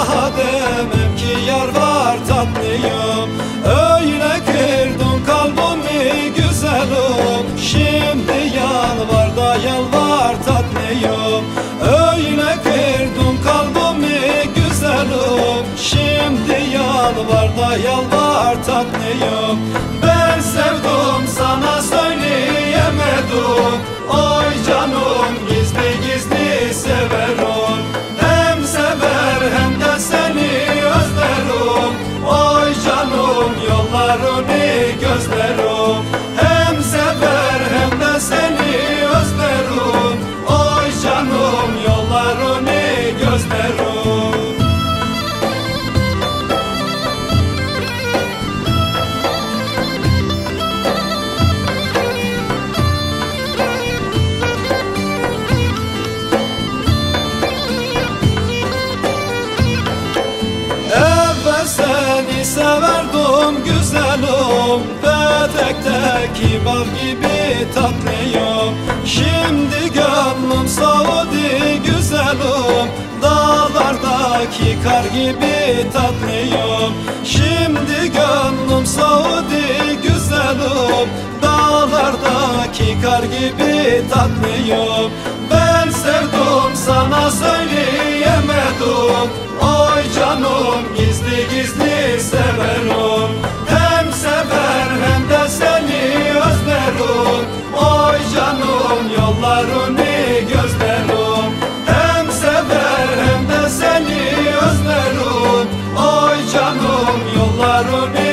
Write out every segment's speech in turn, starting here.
daha demem ki yar var tatlıyım. Öyle kırdın kalbimi güzelim Şimdi yalvar da yalvar tatlıyım. Öyle kırdın kalbimi güzelim Şimdi yalvar da yalvar tatlıyım yollarını gözlerim Hem Petekteki bal gibi tatlıyım Şimdi gönlüm Saudi güzelim Dağlardaki kar gibi tatlıyım Şimdi gönlüm Saudi güzelim Dağlardaki kar gibi tatlıyım Ben sevdim sana söyleyemedim Oy canım gizli gizli yollarını gözlerim Hem sever hem de seni özlerim. Oy canım yollarını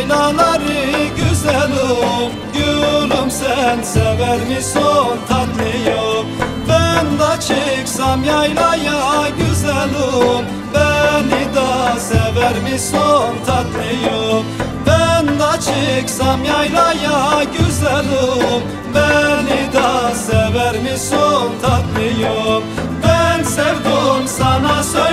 Yaylaları güzelim Gülüm sen sever misin tatlıyım Ben de çıksam yaylaya güzelim Beni de sever misin tatlıyım Ben de çıksam yaylaya güzelim Beni de sever misin tatlıyım Ben sevdim sana söyleyemedim